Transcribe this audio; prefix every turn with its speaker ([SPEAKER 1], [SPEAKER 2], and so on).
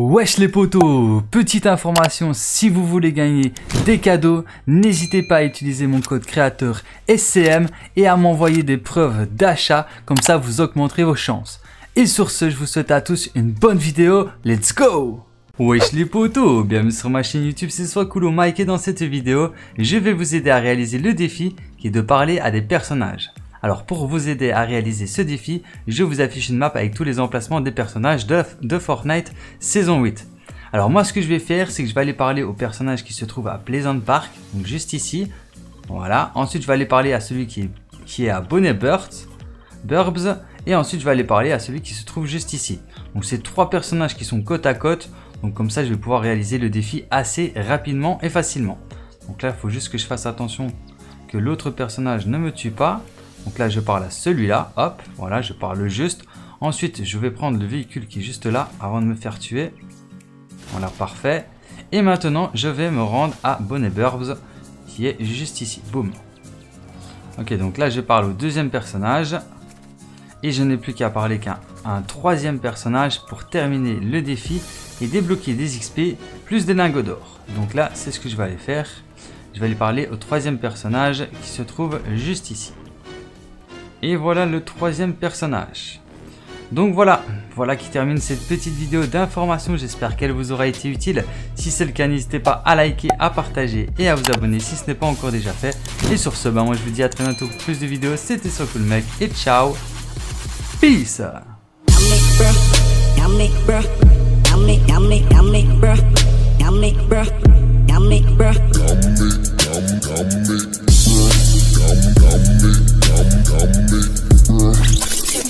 [SPEAKER 1] Wesh les potos Petite information, si vous voulez gagner des cadeaux, n'hésitez pas à utiliser mon code créateur SCM et à m'envoyer des preuves d'achat, comme ça vous augmenterez vos chances. Et sur ce, je vous souhaite à tous une bonne vidéo, let's go Wesh les potos, bienvenue sur ma chaîne YouTube, c'est soit cool Mike et dans cette vidéo, je vais vous aider à réaliser le défi qui est de parler à des personnages. Alors pour vous aider à réaliser ce défi, je vous affiche une map avec tous les emplacements des personnages de, Fortnite saison 8. Alors moi ce que je vais faire, c'est que je vais aller parler au personnage qui se trouve à Pleasant Park, donc juste ici. Voilà, ensuite je vais aller parler à celui qui est, qui est à Bonnet Burbs, et ensuite je vais aller parler à celui qui se trouve juste ici. Donc c'est trois personnages qui sont côte à côte, donc comme ça je vais pouvoir réaliser le défi assez rapidement et facilement. Donc là il faut juste que je fasse attention que l'autre personnage ne me tue pas. Donc là, je parle à celui-là. Hop, voilà, je parle juste. Ensuite, je vais prendre le véhicule qui est juste là avant de me faire tuer. Voilà, parfait. Et maintenant, je vais me rendre à Bonnet Burbs qui est juste ici. Boum. Ok, donc là, je parle au deuxième personnage. Et je n'ai plus qu'à parler qu'un un troisième personnage pour terminer le défi et débloquer des XP plus des lingots d'or. Donc là, c'est ce que je vais aller faire. Je vais aller parler au troisième personnage qui se trouve juste ici. Et voilà le troisième personnage. Donc voilà, voilà qui termine cette petite vidéo d'information, j'espère qu'elle vous aura été utile. Si c'est le cas, n'hésitez pas à liker, à partager et à vous abonner si ce n'est pas encore déjà fait. Et sur ce, bah moi je vous dis à très bientôt. Pour plus de vidéos, c'était Mec et ciao. Peace